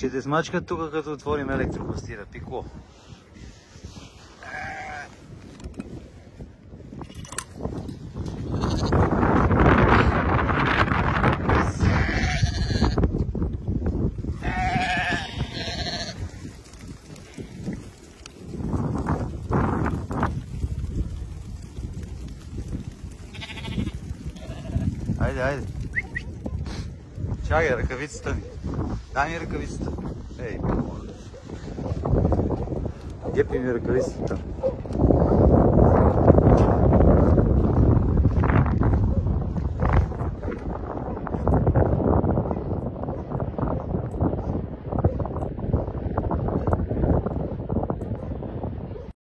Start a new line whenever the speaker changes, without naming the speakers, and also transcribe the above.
Ще те смачкат тук, като отворим електропастира. Пико. Айде, айде. Чакай, ръкавицата ми. Дай ми ръкавицата. Ей, Гепи ми ръкавицата.